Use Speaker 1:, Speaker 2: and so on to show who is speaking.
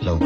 Speaker 1: 老